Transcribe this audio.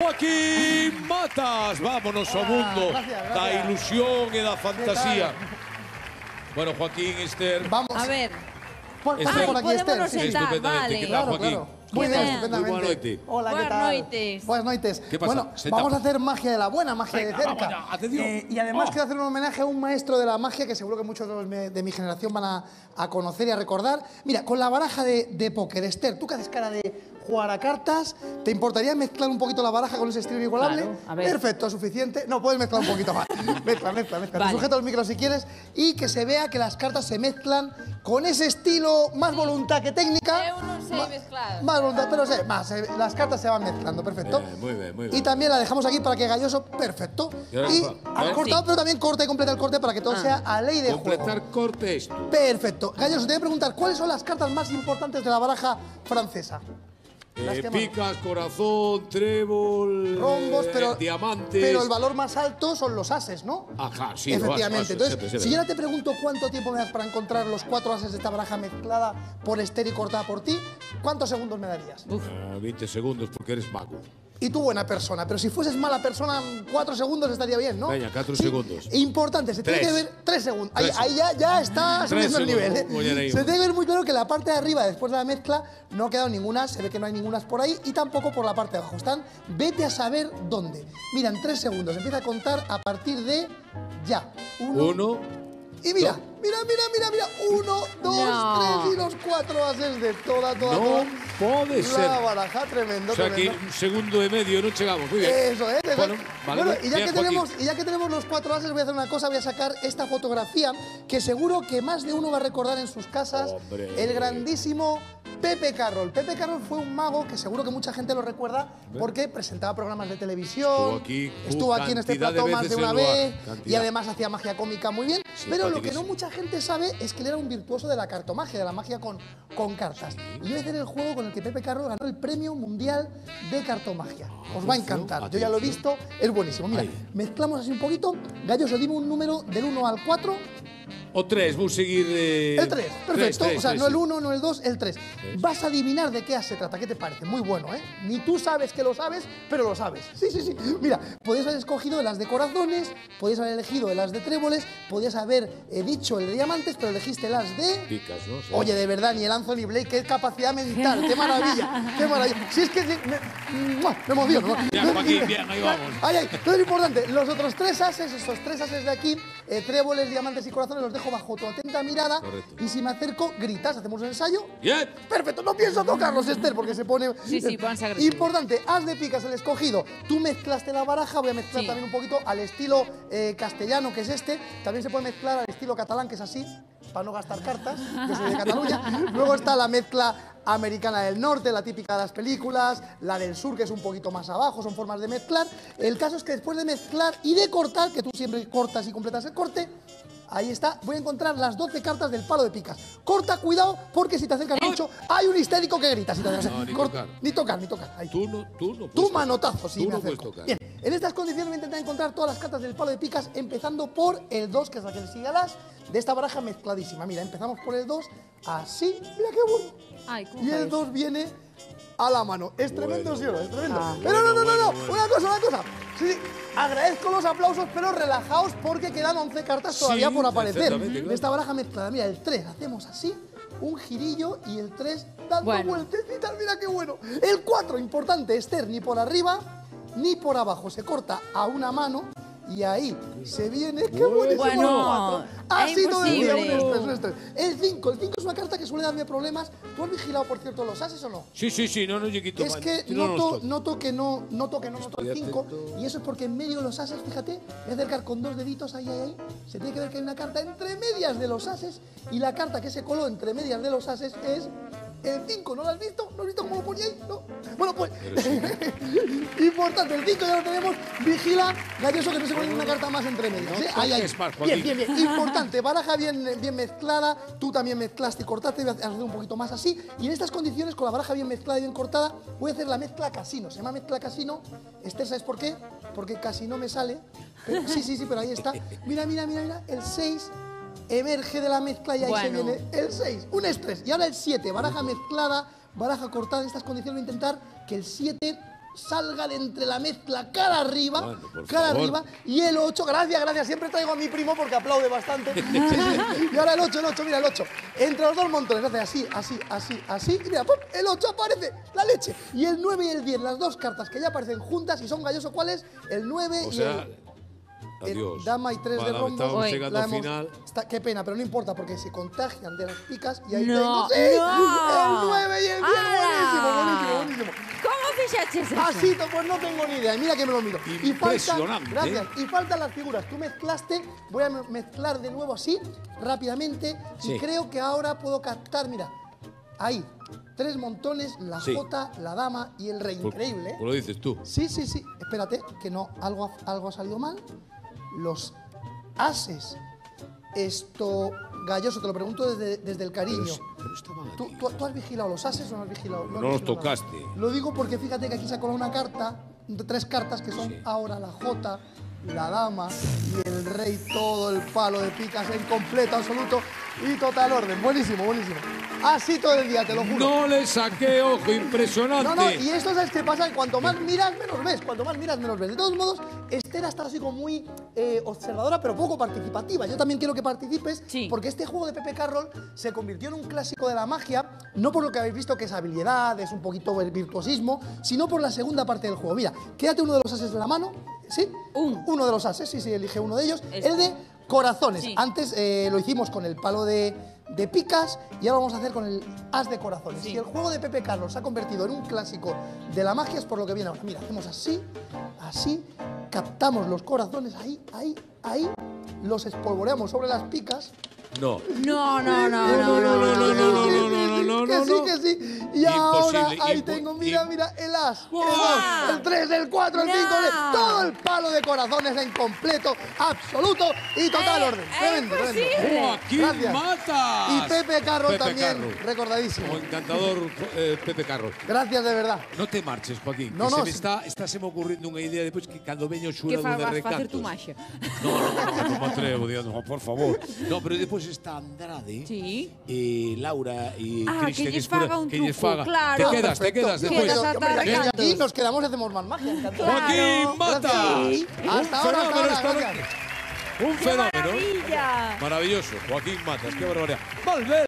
Joaquín Matas, vámonos ao mundo gracias, da gracias. ilusión e da fantasía. Bueno, Joaquín, Esther, Vamos. A ver. Ay, por aquí, Esther. Sí, sentar, estupendamente. vale. ¿Qué tal, Claro, Joaquín? claro. Muy bien, estupendamente. Muy buena noite. Hola, ¿qué Buenas tal? noites. Buenas noites. ¿Qué pasa? Bueno, Sentamos. vamos a hacer magia de la buena, magia Venga, de cerca. vamos. Eh, y además Oh. quiero hacer un homenaje a un maestro de la magia que seguro que muchos de, los me- de mi generación van a, a conocer y a recordar. Mira, con la baraja de, de póker, Esther, tú que haces cara de jugar a cartas, ¿te importaría mezclar un poquito la baraja con ese estilo inigualable? Claro, a ver. Perfecto, suficiente. No, puedes mezclar un poquito más. mezcla, mezcla, mezcla. Te Vale. sujeto el micro si quieres y que se vea que las cartas se mezclan con ese estilo más voluntad que técnica. Sei Ma- mezclar. Más voluntad, pero más. eh, las cartas se van mezclando, perfecto. Bien, muy bien, muy bien. Y también la dejamos aquí para que Galloso, perfecto. Y Y ver. cortado, Sí. pero también corta y completa el corte para que todo Ah. sea a ley de juego. completar corte esto. Perfecto. Galloso, te voy a preguntar, ¿cuáles son las cartas más importantes de la baraja francesa? Las Eh, picas, corazón, trébol, rombos, eh, pero, diamantes. pero el valor más alto son los ases, ¿no? Ajá, sí, Efectivamente. los ases, Entonces, siempre, siempre. si yo ahora te pregunto cuánto tiempo me das para encontrar los cuatro ases de esta baraja mezclada por Esther y cortada por ti, ¿cuántos segundos me darías? Ah, 20 segundos porque eres mago. Y tú buena persona, pero si fueses mala persona, cuatro segundos estaría bien, ¿no? Venga, cuatro segundos. Importante, se tiene que ver tres segundos. Ahí, Tres ahí ya, ya está subiendo el nivel. ¿eh? Se tiene que ver muy claro que la parte de arriba, después de la mezcla, no ha quedado ninguna, se ve que no hay ninguna por ahí y tampoco por la parte de abajo. Están, vete a saber dónde. Mira, en tres segundos, empieza a contar a partir de ya. Uno. Uno. y mira, dos. Mira, mira, mira, mira. Uno, dos, No. tres y los cuatro ases de toda, toda, No toda. puede La ser. baraja, tremendo, O sea que tremendo. un segundo y medio no llegamos. Muy bien. Eso es. eso Bueno, es. vale, Bueno, y, ya que tenemos, y ya que tenemos los cuatro ases, voy a hacer una cosa, voy a sacar esta fotografía que seguro que más de uno va a recordar en sus casas. Hombre. El grandísimo Pepe Carroll. Pepe Carroll fue un mago que seguro que mucha gente lo recuerda porque presentaba programas de televisión. Estuvo aquí, estuvo aquí en este de plató más de una vez. Y además hacía magia cómica muy bien. Pero lo que no Simpaticísimo. Gente sabe es que él era un virtuoso de la cartomagia, de la magia con, con cartas. Y voy a hacer el juego con el que Pepe Carroll ganó el premio mundial de cartomagia. Os va a encantar. Yo ya lo he visto, es buenísimo. Mira, mezclamos así un poquito. Galloso, dime un número del 1 al 4. O tres, vamos a seguir. eh, El 3, perfecto. tres, o sea, tres, no el. 1, no el 2, el 3. Vas a adivinar de qué se trata. ¿Qué te parece? Muy bueno, ¿eh? Ni tú sabes que lo sabes, pero lo sabes. Sí, sí, sí. Mira, podías haber escogido las de corazones, podías haber elegido las de tréboles, podías haber eh, dicho el de diamantes, pero elegiste las de... Picas, ¿no? Sí. Oye, de verdad, ni el Anthony Blake, qué capacidad mental, qué maravilla, qué maravilla. Si es que me, ¡mua! me emociono. Bien, Joaquín, bien, ahí vamos. Ay, ay, todo es importante. Los otros tres ases, esos tres ases de aquí, eh, tréboles, diamantes y corazones, los dejo bajo tu atenta mirada. Correcto. Y si me acerco, gritas, hacemos un ensayo. Bien. Perfecto, no pienso tocarlos, Esther, porque se pone. Sí, sí, pónganse agresivos. Importante, haz de picas el escogido. Tú mezclaste la baraja, voy a mezclar Sí. también un poquito al estilo eh, castellano, que es este. También se puede mezclar al estilo catalán, que es así, para no gastar cartas, que soy de Cataluña. Luego está la mezcla americana del norte, la típica de las películas, la del sur, que es un poquito más abajo, son formas de mezclar. El caso es que después de mezclar y de cortar, que tú siempre cortas y completas el corte, Ahí está, voy a encontrar las 12 cartas del palo de picas. Corta, cuidado, porque si te acercas mucho, hay un histérico que grita. Si te. No, ni tocar. Ni tocar, ni tocar. Ahí. Tú no, tú no Tú puedes manotazo, sí, Tú me no acerco. Bien, en estas condiciones voy a intentar encontrar todas las cartas del palo de picas, empezando por el 2, que es la que le sigue a las, de esta baraja mezcladísima. Mira, empezamos por el 2, así, mira qué bueno. Ay, ¿cómo Y el sabes? 2 viene a la mano. Es tremendo, Bueno, ¿sí no? Es tremendo. Ah. pero no, no, no, Bueno, no. bueno, bueno. Una cosa, una cosa. Sí, sí, agradezco los aplausos, pero relajaos porque quedan 11 cartas todavía Sí, por aparecer. De esta baraja mezclada. Mira, el 3 hacemos así, un girillo y el 3 dando Bueno. vueltecitas. Mira qué bueno. El 4, importante, Esther, ni por arriba ni por abajo. Se corta a una mano. Y ahí se viene. ¡Qué buenísimo! el Bueno, es todo el día, un estrés, un estrés. El 5, el 5 es una carta que suele darme problemas. ¿Tú has vigilado, por cierto, los ases o no? Sí, sí, sí, no, no, chiquito. Es que no noto, noto que no, noto que no noto el Estoy 5 atento. y eso es porque en medio de los ases, fíjate, voy a acercar con dos deditos ahí, ahí, ahí, se tiene que ver que hay una carta entre medias de los ases y la carta que se coló entre medias de los ases es el 5, ¿no lo has visto? ¿No has visto cómo lo ponía ahí? No. Bueno, pues, importante, el 5 ya lo tenemos, vigila, galloso que no se pone una carta más entre medias, ¿eh? Ahí, ahí. Bien, bien, bien, importante, baraja bien, bien mezclada, tú también mezclaste y cortaste, voy a hacer un poquito más así. Y en estas condiciones, con la baraja bien mezclada y bien cortada, voy a hacer la mezcla casino. Se llama mezcla casino. Esther, ¿sabes por qué? Porque casi no me sale. Pero- sí, sí, sí, pero ahí está. Mira, mira, mira, mira, el 6 emerge de la mezcla y ahí se Bueno. viene el 6. Un estrés. Y ahora el 7, baraja mezclada, baraja cortada. En estas condiciones voy a intentar que el 7 salga de entre la mezcla cara arriba, Bueno, cara favor. arriba, y el 8, gracias, gracias, siempre traigo a mi primo porque aplaude bastante. Y ahora el 8, el 8, mira el 8. Entre los dos montones, hace así, así, así, así, y mira, ¡pum! el 8 aparece, la leche. Y el 9 y el 10, las dos cartas que ya aparecen juntas y son galloso, ¿cuál es? El 9 O y sea, el... adiós. El dama y tres de Vale, rombos. Estamos llegando al hemos- final. está- qué pena, pero no importa porque se contagian de las picas y ahí No, tengo. ¡Sí! no. El 9 y el 10. ¡Hala! Buenísimo, buenísimo, buenísimo. ¿Cómo fichaches eso? Así, pues no tengo ni idea. Mira que me lo miro. Y faltan, Impresionante. gracias. Y faltan las figuras. Tú mezclaste. Voy a me- mezclar de nuevo así, rápidamente. Sí. Y creo que ahora puedo captar, mira, ahí. Tres montones, la Sí. jota, la dama y el rey. Pues- Increíble, ¿eh? pues lo dices tú. Sí, sí, sí. Espérate, que no, algo, ha- algo ha salido mal. Los ases. Esto, Galloso, te lo pregunto desde, desde el cariño. Pero, es- pero estaban ¿Tú, aquí. tú- tú has vigilado los ases o no has vigilado? No los vigilado nada. tocaste. Lo digo porque fíjate que aquí se ha colado una carta, de tres cartas que son Sí. ahora la Jota, la Dama y el Rey, todo el palo de picas en completo, absoluto y total orden. Buenísimo, buenísimo. Así todo el día, te lo juro. No le saqué ojo, impresionante. No, no, y esto sabes qué pasa, que cuanto más miras, menos ves, cuanto más miras, menos ves. De todos modos, Esther ha estado así como muy eh, observadora, pero poco participativa. Yo también quiero que participes, Sí. porque este juego de Pepe Carroll se convirtió en un clásico de la magia, no por lo que habéis visto que es habilidad, es un poquito el virtuosismo, sino por la segunda parte del juego. Mira, quédate uno de los ases de la mano, ¿sí? Un. Uno de los ases, sí, sí, elige uno de ellos. Este. El de corazones. Sí. Antes eh, lo hicimos con el palo de, de picas y ahora vamos a hacer con el as de corazones. Sí. Y el juego de Pepe Carlos se ha convertido en un clásico de la magia es por lo que viene ahora. Mira, hacemos así, así, captamos los corazones ahí, ahí, ahí, los espolvoreamos sobre las picas. No. No, no, no, no, no, no, no, no, no, no, no, no, que no, sí, no. que sí. Y ahora ahí tengo, mira, mira, el as, el ¡Guau! 2, el 3, el 4, el No. 5, todo el palo de corazones en completo, absoluto y total Eh, orden. Tremendo, tremendo. Matas. Y Pepe Pepe también, recordadísimo. Encantador, eh, Pepe Carroll. Gracias de verdad. No te marches, Joaquín. No, que no, está, está se me ocurriendo unha idea depois que cando veño Que xurado fa, de vas recantos. facer tu maxia. No, no, no, no me atrevo, Dios, no, por favor. No, pero depois está Andrade. Sí. E Laura e Ah, Cristian que faga un que truco, faga. claro. Te quedas, te quedas despois. Aquí nos quedamos y hacemos más magia. Claro. Joaquín Matas. Hasta ahora, hasta gracias. Un ¡Qué fenómeno. maravilla! Maravilloso. Joaquín Matas, qué barbaridad. Volver.